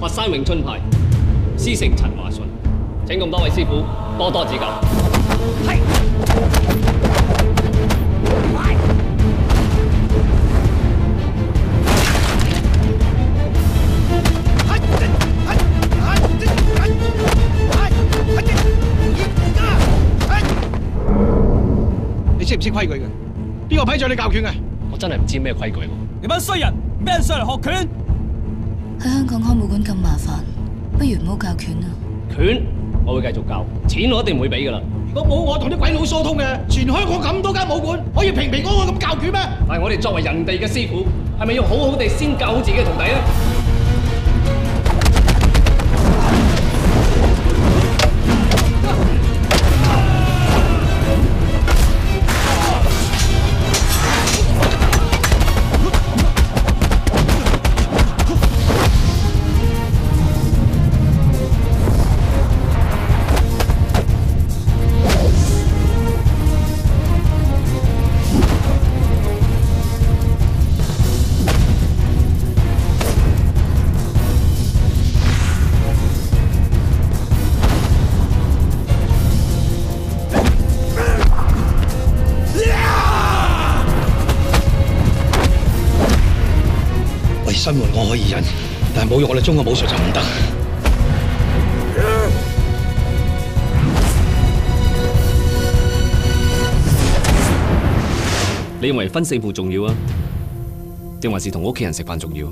佛山咏春派師承陳華順，請咁多位師傅多多指教。係。你識唔識規矩嘅？邊個批准你教拳嘅？我真係唔知咩規矩喎。你班衰人，咩人上嚟學拳？喺香港開武館咁麻煩，不如唔好教拳啊！拳我會繼續教，錢我一定唔會俾噶啦。如果冇我同啲鬼佬疏通嘅，全香港咁多間武館，可以平平安安咁教拳咩？但系我哋作為人哋嘅師傅，係咪要好好地先教好自己嘅徒弟咧？生活我可以忍，但系侮辱我哋中國武术就唔得。你认为分胜负重要啊，定还是同屋企人食饭重要？